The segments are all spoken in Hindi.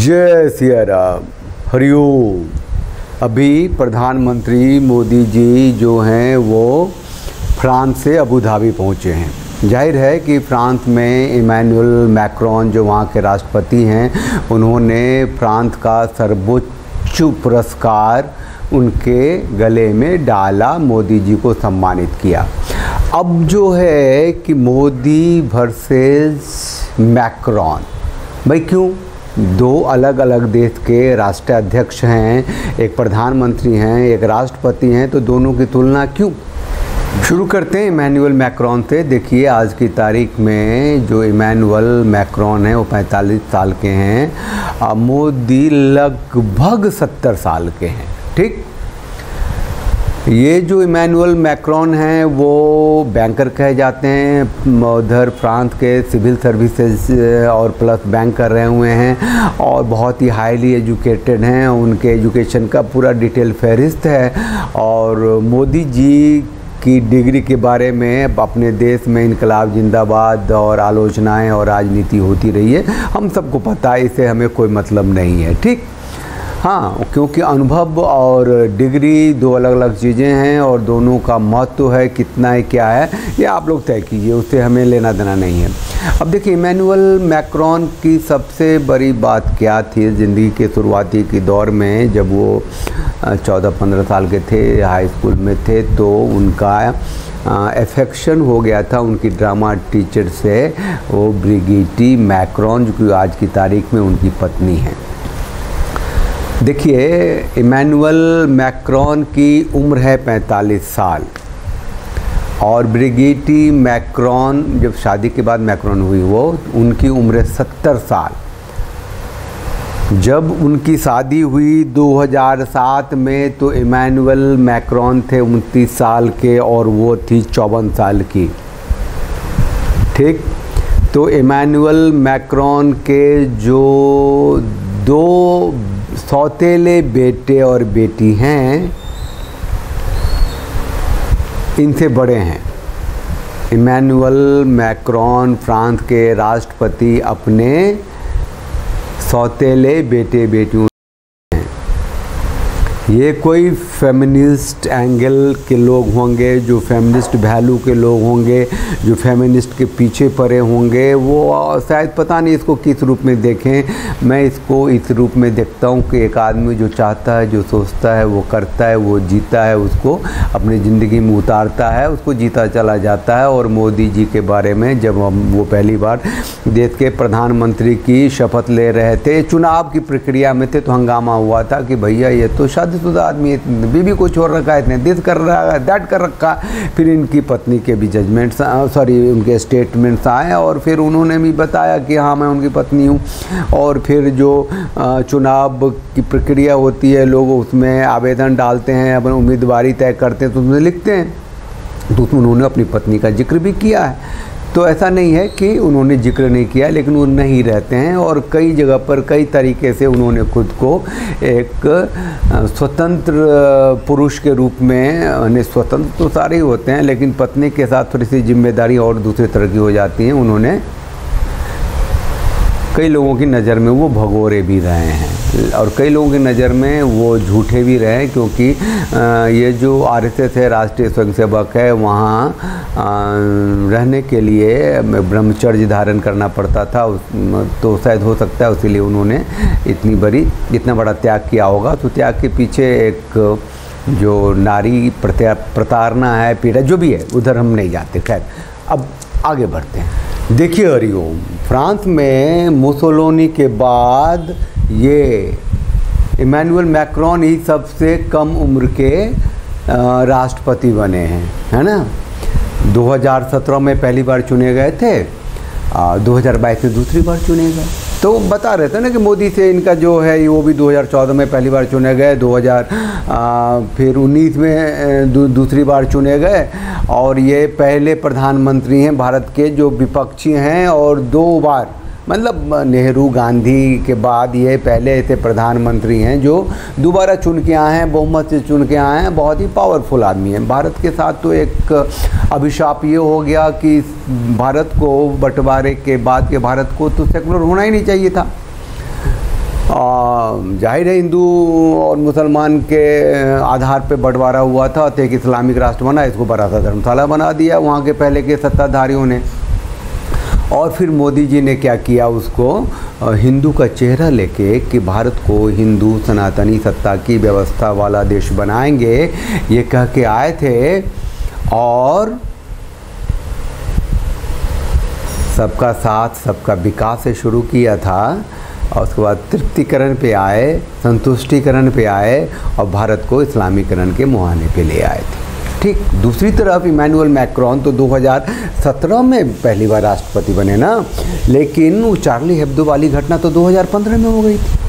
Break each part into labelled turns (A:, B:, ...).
A: जय सिया राम हरिओम अभी प्रधानमंत्री मोदी जी जो हैं, वो फ्रांस से अबू धाबी पहुँचे हैं। ज़ाहिर है कि फ्रांस में इमैनुअल मैक्रोन जो वहाँ के राष्ट्रपति हैं, उन्होंने फ्रांस का सर्वोच्च पुरस्कार उनके गले में डाला, मोदी जी को सम्मानित किया। अब जो है कि मोदी वर्सेस मैक्रोन। भाई क्यों? दो अलग अलग देश के राष्ट्राध्यक्ष हैं, एक प्रधानमंत्री हैं, एक राष्ट्रपति हैं तो दोनों की तुलना क्यों? शुरू करते हैं इमैनुअल मैक्रॉन से। देखिए, आज की तारीख में जो इमैनुअल मैक्रॉन है, वो 45 साल के हैं मोदी लगभग 70 साल के हैं, ठीक? ये जो इमैनुअल मैक्रोन हैं, वो बैंकर कहे जाते हैं। उधर फ्रांस के सिविल सर्विसेज़ और प्लस बैंक कर रहे हुए हैं और बहुत ही हाईली एजुकेटेड हैं। उनके एजुकेशन का पूरा डिटेल फहरिस्त है और मोदी जी की डिग्री के बारे में अपने देश में इनकलाब, जिंदाबाद और आलोचनाएँ और राजनीति होती रही है। हम सबको पता है, इसे हमें कोई मतलब नहीं है, ठीक? हाँ क्योंकि अनुभव और डिग्री दो अलग अलग चीज़ें हैं और दोनों का महत्व है, कितना है, क्या है, ये आप लोग तय कीजिए उससे हमें लेना देना नहीं है। अब देखिए, इमैनुअल मैक्रोन की सबसे बड़ी बात क्या थी ज़िंदगी के शुरुआती के दौर में, जब वो चौदह पंद्रह साल के थे, हाई स्कूल में थे तो उनका एफेक्शन हो गया था उनकी ड्रामा टीचर से, वो ब्रिगिटी मैक्रॉन, जो कि आज की तारीख में उनकी पत्नी है। देखिए, इमैनुअल मैक्रोन की उम्र है 45 साल और ब्रिगिटी मैक्रोन जब शादी के बाद मैक्रोन हुई, वो उनकी उम्र है 70 साल। जब उनकी शादी हुई 2007 में तो इमैनुअल मैक्रोन थे उनतीस साल के और वो थी चौवन साल की। ठीक? तो इमैनुअल मैक्रोन के जो दो सौतेले बेटे और बेटी हैं, इनसे बड़े हैं। इमैनुअल मैक्रॉन फ्रांस के राष्ट्रपति अपने सौतेले बेटे बेटियों ये कोई फेमिनिस्ट एंगल के लोग होंगे, जो फेमिनिस्ट वैल्यू के लोग होंगे, जो फेमिनिस्ट के पीछे पड़े होंगे, वो शायद पता नहीं इसको किस रूप में देखें। मैं इसको इस रूप में देखता हूँ कि एक आदमी जो चाहता है, जो सोचता है, वो करता है, वो जीता है, उसको अपनी ज़िंदगी में उतारता है, उसको जीता चला जाता है। और मोदी जी के बारे में जब हम वो पहली बार देश के प्रधानमंत्री की शपथ ले रहे थे, चुनाव की प्रक्रिया में थे तो हंगामा हुआ था कि भैया ये तो शादीशुदा आदमी बीबी को छोड़ रखा है इतने दिस कर रहा है दैट कर रखा। फिर इनकी पत्नी के भी जजमेंट्स सॉरी उनके स्टेटमेंट्स आए और फिर उन्होंने भी बताया कि हाँ मैं उनकी पत्नी हूँ। और फिर जो चुनाव की प्रक्रिया होती है, लोग उसमें आवेदन डालते हैं, अपनी उम्मीदवारी तय करते हैं तो उसमें लिखते हैं। तो उन्होंने अपनी पत्नी का ज़िक्र भी किया है। तो ऐसा नहीं है कि उन्होंने ज़िक्र नहीं किया, लेकिन वो नहीं रहते हैं और कई जगह पर, कई तरीके से उन्होंने खुद को एक स्वतंत्र पुरुष के रूप में उन्हें स्वतंत्र तो सारे ही होते हैं, लेकिन पत्नी के साथ थोड़ी सी ज़िम्मेदारी और दूसरे तरह की हो जाती हैं, उन्होंने कई लोगों की नज़र में वो भगोरे भी रहे हैं। और कई लोगों की नज़र में वो झूठे भी रहे क्योंकि ये जो आर एस एस है राष्ट्रीय स्वयंसेवक है, वहाँ रहने के लिए ब्रह्मचर्य धारण करना पड़ता था। तो शायद हो सकता है उसीलिए उन्होंने इतनी बड़ी, इतना बड़ा त्याग किया होगा। तो त्याग के पीछे एक जो नारी प्रत्या, प्रताड़ना है, पीड़ा, जो भी है, उधर हम नहीं जाते। खैर, अब आगे बढ़ते हैं। देखिए हरिओम, फ्रांस में मुसोलोनी के बाद ये इमानुअल मैक्रोन ही सबसे कम उम्र के राष्ट्रपति बने हैं, है ना? 2017 में पहली बार चुने गए थे 2022 में दूसरी बार चुने गए। तो बता रहे थे ना कि मोदी से इनका जो है वो भी 2014 में पहली बार चुने गए 2000 आ, फिर 19 में दू, दूसरी बार चुने गए। और ये पहले प्रधानमंत्री हैं भारत के जो विपक्षी हैं और दो बार मतलब नेहरू, गांधी के बाद ये पहले ऐसे प्रधानमंत्री हैं, जो दोबारा चुन के आए हैं, बहुमत से चुन के आए हैं, बहुत ही पावरफुल आदमी हैं। भारत के साथ तो एक अभिशाप ये हो गया कि भारत को बंटवारे के बाद के भारत को तो सेकुलर होना ही नहीं चाहिए था। ज़ाहिर है हिंदू और मुसलमान के आधार पे बंटवारा हुआ था तो एक इस्लामिक राष्ट्र बना, इसको बड़ा सा धर्मशाला बना दिया, वहाँ के पहले के सत्ताधारियों ने। और फिर मोदी जी ने क्या किया उसको? हिंदू का चेहरा लेके कि भारत को हिंदू, सनातनी सत्ता की व्यवस्था वाला देश बनाएँगे, ये कह के आए थे। और सबका साथ, सबका विकास से शुरू किया था, और उसके बाद तृप्तिकरण पे आए, संतुष्टिकरण पे आए, और भारत को इस्लामीकरण के मुहाने पे ले आए थे। ठीक दूसरी तरफ़ इमानुअल मैक्रॉन तो 2017 में पहली बार राष्ट्रपति बने ना, लेकिन वो चार्ली हेब्दो वाली घटना तो 2015 में हो गई थी।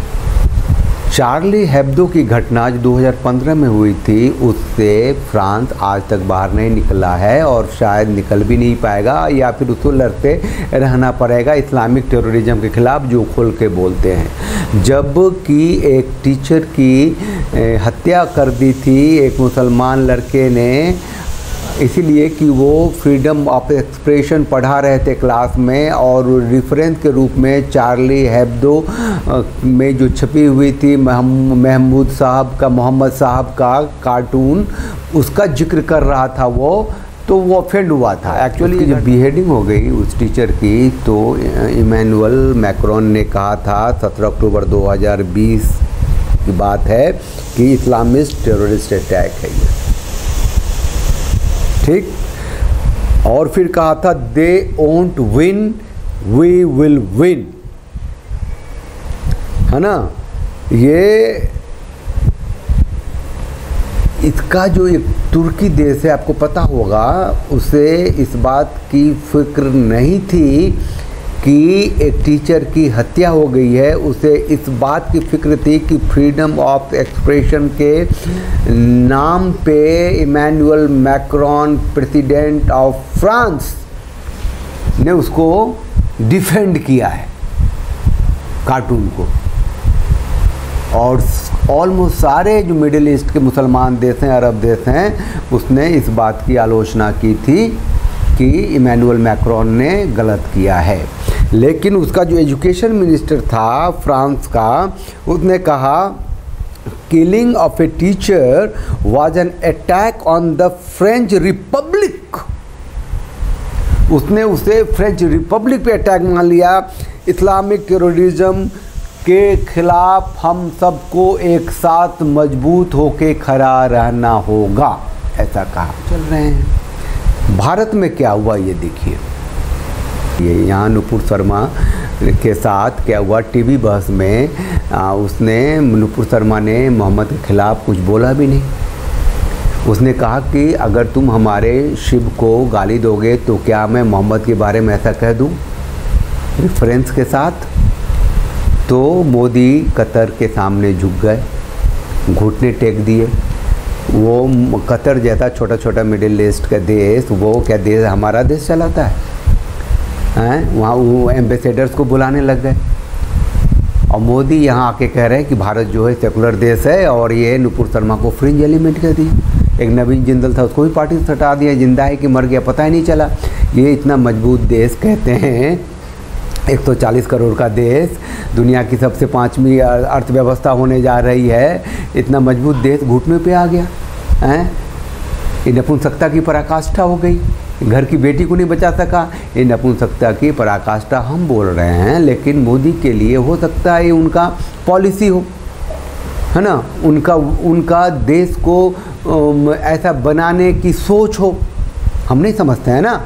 A: चार्ली हेब्दो की घटना जो 2015 में हुई थी। उससे फ्रांस आज तक बाहर नहीं निकला है और शायद निकल भी नहीं पाएगा या फिर उसको लड़ते रहना पड़ेगा इस्लामिक टेररिज्म के खिलाफ, जो खोल के बोलते हैं। जब कि एक टीचर की हत्या कर दी थी, एक मुसलमान लड़के ने इसीलिए कि वो फ्रीडम ऑफ़ एक्सप्रेशन पढ़ा रहे थे क्लास में और रेफरेंस के रूप में चार्ली हेब्दो में जो छपी हुई थी महमूद साहब का मोहम्मद साहब का कार्टून उसका ज़िक्र कर रहा था वो तो वो ऑफेंड हुआ था। एक्चुअली जब बिहेडिंग हो गई उस टीचर की तो इमैनुअल मैक्रोन ने कहा था 17 अक्टूबर 2020 की बात है कि इस्लामिस्ट टेररिस्ट अटैक है ये। ठीक? और फिर कहा था they won't win we will win है ना? ये इसका जो एक तुर्की देश है, आपको पता होगा, उसे इस बात की फ़िक्र नहीं थी कि एक टीचर की हत्या हो गई है, उसे इस बात की फ़िक्र थी कि फ्रीडम ऑफ़ एक्सप्रेशन के नाम पे Emmanuel Macron, president of France, ने उसको डिफेंड किया है, कार्टून को। और ऑलमोस्ट सारे जो मिडिल ईस्ट के मुसलमान देश हैं, अरब देश हैं, उसने इस बात की आलोचना की थी कि इमैनुअल मैक्रॉन ने गलत किया है। लेकिन उसका जो एजुकेशन मिनिस्टर था फ्रांस का उसने कहा killing of a teacher was an attack on the French republic उसने उसे फ्रेंच रिपब्लिक पे अटैक मान लिया। इस्लामिक टेररिज्म के खिलाफ हम सबको एक साथ मज़बूत होके खड़ा रहना होगा ऐसा कहा। चल रहे हैं। भारत में क्या हुआ ये देखिए। ये यहाँ नुपुर शर्मा के साथ क्या हुआ टीवी बहस में आ, उसने नुपुर शर्मा ने मोहम्मद के ख़िलाफ़ कुछ बोला भी नहीं। उसने कहा कि अगर तुम हमारे शिव को गाली दोगे तो क्या मैं मोहम्मद के बारे में ऐसा कह दूँ? रेफरेंस के साथ तो मोदी कतर के सामने झुक गए। घुटने टेक दिए। वो कतर जैसा छोटा छोटा मिडिल ईस्ट का देश वो क्या देश हमारा देश चलाता है? हैं, वहाँ वो एम्बेसडर्स को बुलाने लग गए। और मोदी यहाँ आके कह रहे हैं कि भारत जो है सेकुलर देश है और ये नुपुर शर्मा को फ्रिंज एलिमेंट कर दिया। एक नवीन जिंदल था, उसको भी पार्टी से हटा दिया, ज़िंदा है कि मर गया, पता ही नहीं चला। ये इतना मज़बूत देश कहते हैं 140 करोड़ का देश, दुनिया की सबसे पाँचवीं अर्थव्यवस्था होने जा रही है, इतना मज़बूत देश घुटने पे आ गया, हैं? नपुंसकता की पराकाष्ठा हो गई। घर की बेटी को नहीं बचा सका। ये नपुंसकता की पराकाष्ठा हम बोल रहे हैं, लेकिन मोदी के लिए हो सकता है उनका पॉलिसी हो, है ना? उनका उनका देश को ऐसा बनाने की सोच हो। हम नहीं समझते हैं ना?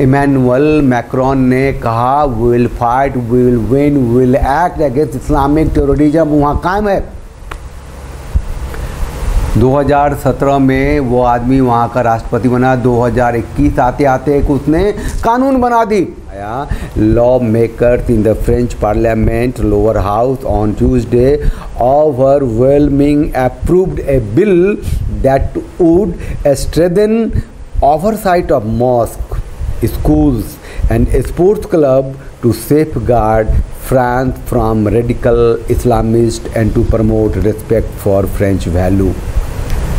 A: इमैनुअल मैक्रॉन ने कहा will fight will win will act against Islamic terrorism वहाँ कायम है। 2017 में वो आदमी वहाँ का राष्ट्रपति बना। 2021 आते आते एक उसने कानून बना दी। आया lawmaker in the French parliament lower house on Tuesday over overwhelming approved a bill that would strengthen oversight of mosque schools and sports club to safeguard France from radical Islamist and to promote respect for French value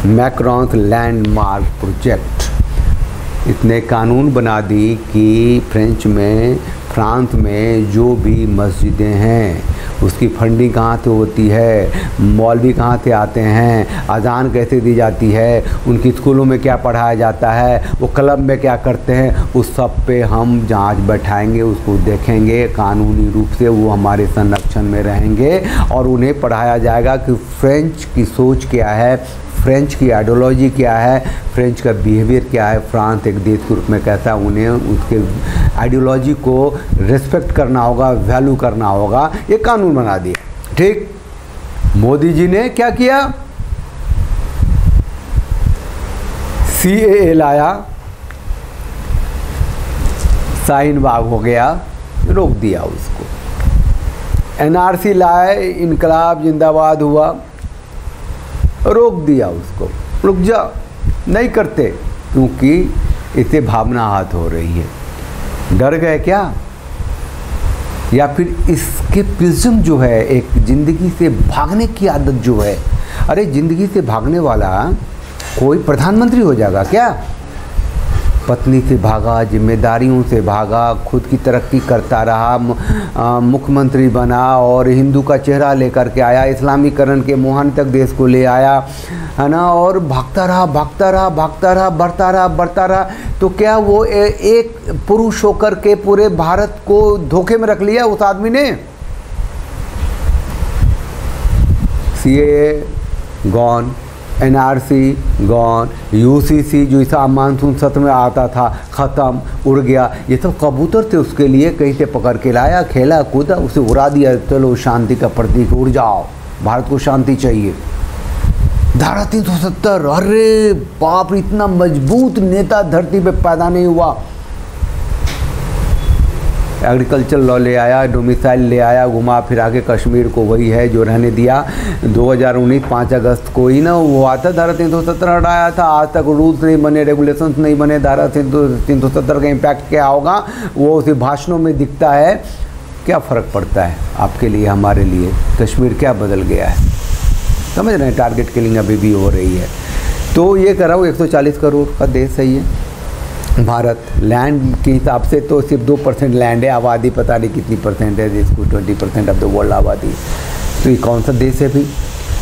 A: Macron's landmark project इतने कानून बना दी कि फ्रेंच में फ्रांस में जो भी मस्जिदें हैं, उसकी फंडिंग कहाँ से होती है मौलवी कहाँ से आते हैं, अजान कैसे दी जाती है, उनकी स्कूलों में क्या पढ़ाया जाता है, वो क्लब में क्या करते हैं, उस सब पे हम जाँच बैठाएँगे, उसको देखेंगे, कानूनी रूप से वो हमारे संरक्षण में रहेंगे और उन्हें पढ़ाया जाएगा कि फ्रेंच की सोच क्या है फ्रेंच की आइडियोलॉजी क्या है? फ्रेंच का बिहेवियर क्या है? फ्रांस एक देश के रूप में कैसा है, उन्हें उसके आइडियोलॉजी को रिस्पेक्ट करना होगा वैल्यू करना होगा। ये कानून बना दिया। ठीक? मोदी जी ने क्या किया? सी ए लाया। साइन बाग हो गया, रोक दिया उसको। एनआरसी लाए, इनकलाब जिंदाबाद हुआ। रोक दिया उसको। रुक जा, नहीं करते, क्योंकि इसे भावना हाथ हो रही है। डर गए क्या? या फिर इसके प्रिज्म जो है, एक ज़िंदगी से भागने की आदत जो है, अरे ज़िंदगी से भागने वाला कोई प्रधानमंत्री हो जाएगा क्या? पत्नी से भागा जिम्मेदारियों से भागा खुद की तरक्की करता रहा मुख्यमंत्री बना और हिंदू का चेहरा लेकर के आया इस्लामीकरण के मोहन तक देश को ले आया है ना? और भागता रहा भागता रहा भागता रहा बढ़ता रहा बढ़ता रहा। तो क्या वो ए, एक पुरुष होकर के पूरे भारत को धोखे में रख लिया उस आदमी ने? C A gone NRC gone, UCC जो इस मानसून सत्र में आता था, ख़त्म, उड़ गया। ये सब कबूतर थे उसके लिए, कहीं से पकड़ के लाया, खेला, कूदा, उसे उड़ा दिया, चलो शांति का प्रतीक, उड़ जाओ। भारत को शांति चाहिए। धारा तीन सौ सत्तर, अरे बाप इतना मज़बूत नेता धरती पे पैदा नहीं हुआ। एग्रीकल्चर लॉ ले आया डोमिसाइल ले आया, घुमा फिरा के कश्मीर को वही है जो रहने दिया। 2019 पाँच अगस्त को ही ना वो आता धारा तीन सौ सत्तर हटाया था। आज तक रूल्स नहीं बने रेगुलेशंस नहीं बने, धारा तीन सौ तीन सौ सत्तर का इम्पैक्ट क्या होगा, वो उसी भाषणों में दिखता है। क्या फ़र्क पड़ता है आपके लिए, हमारे लिए? कश्मीर क्या बदल गया है? समझ रहे हैं टारगेट किलिंग अभी भी हो रही है। तो ये करा वो 140 करोड़ का देश है भारत लैंड के हिसाब से तो सिर्फ़ दो परसेंट लैंड है, आबादी पता नहीं कितनी परसेंट है जिसको twenty percent of the world आबादी। तो ये कौन सा देश है भी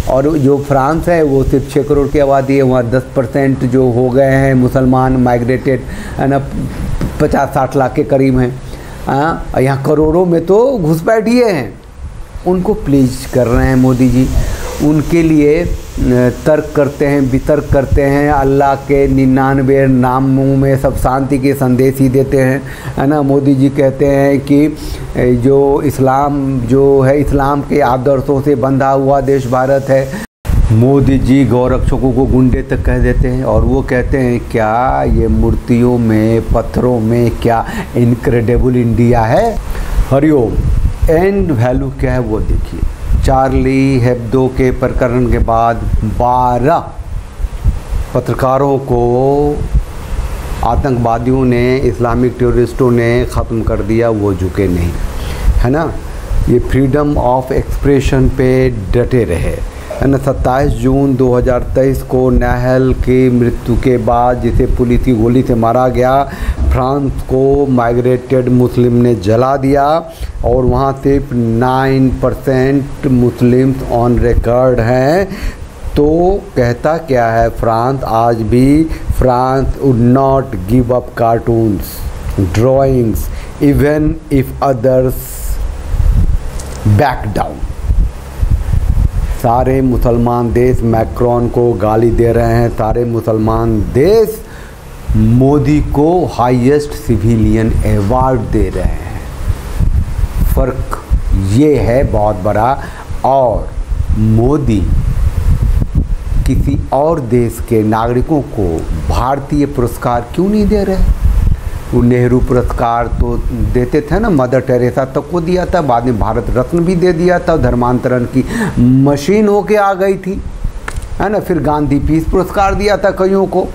A: और जो फ्रांस है, वो सिर्फ़ छः करोड़ की आबादी है, वहाँ दस परसेंट जो हो गए हैं मुसलमान माइग्रेटेड है ना, पचास साठ लाख के करीब हैं। हाँ यहाँ करोड़ों में तो घुसपैठिए हैं। उनको प्लीज़ कर रहे हैं मोदी जी। उनके लिए तर्क करते हैं, वितर्क करते हैं, अल्लाह के निन्यानवे नामों में सब शांति के संदेश ही देते हैं, है ना? मोदी जी कहते हैं कि जो इस्लाम, जो है इस्लाम के आदर्शों से बंधा हुआ देश भारत है, मोदी जी गौरक्षकों को गुंडे तक कह देते हैं और वो कहते हैं, क्या ये मूर्तियों में, पत्थरों में क्या इनक्रेडिबल इंडिया है? हरिओम एंड वैल्यू क्या है वो देखिए। चार्ली हेब्दो के प्रकरण के बाद 12 पत्रकारों को आतंकवादियों ने, इस्लामिक टेररिस्टों ने ख़त्म कर दिया, वो झुके नहीं। है ना? ये फ्रीडम ऑफ़ एक्सप्रेशन पे डटे रहे। सत्ताईस जून 2023 को नहल की मृत्यु के बाद जिसे पुलिस की गोली से मारा गया, फ्रांस को माइग्रेटेड मुस्लिम ने जला दिया और वहाँ सिर्फ़ nine percent Muslims on record हैं। तो कहता क्या है फ्रांस? आज भी France would not give up cartoons drawings even if others back down सारे मुसलमान देश मैक्रॉन को गाली दे रहे हैं। सारे मुसलमान देश मोदी को हाईएस्ट सिविलियन अवार्ड दे रहे हैं। फ़र्क ये है बहुत बड़ा। और मोदी किसी और देश के नागरिकों को भारतीय पुरस्कार क्यों नहीं दे रहे? वो नेहरू पुरस्कार तो देते थे ना मदर टेरेसा तक को दिया था। बाद में भारत रत्न भी दे दिया था, धर्मांतरण की मशीन होके आ गई थी। है ना, फिर गांधी पीस पुरस्कार दिया था कईयों को।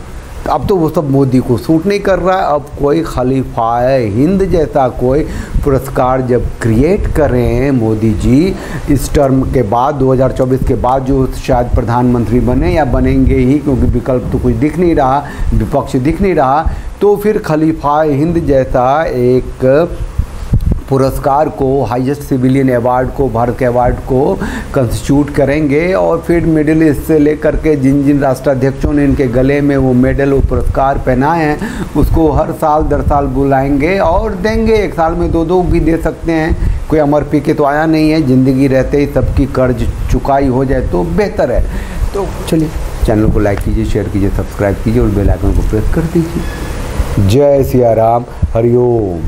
A: अब तो वो सब मोदी को सूट नहीं कर रहा है। अब कोई खलीफा हिंद जैसा कोई पुरस्कार जब क्रिएट करें मोदी जी, इस टर्म के बाद 2024 के बाद जो शायद प्रधानमंत्री बने या बनेंगे ही, क्योंकि विकल्प तो कुछ दिख नहीं रहा, विपक्ष दिख नहीं रहा तो फिर खलीफा हिंद जैसा एक पुरस्कार को हाईएस्ट सिविलियन अवार्ड को भारत के अवार्ड को कंस्टिट्यूट करेंगे और फिर मिडिल ईस्ट से लेकर के जिन जिन राष्ट्राध्यक्षों ने इनके गले में वो मेडल वो पुरस्कार पहनाए हैं, उसको हर साल, दर साल बुलाएँगे और देंगे। एक साल में दो दो भी दे सकते हैं। कोई अमर पी के तो आया नहीं है, ज़िंदगी रहते ही सबकी कर्ज चुकाई हो जाए तो बेहतर है। तो चलिए चैनल को लाइक कीजिए शेयर कीजिए सब्सक्राइब कीजिए और बेल आइकन को प्रेस कर दीजिए। जय सिया राम हरिओम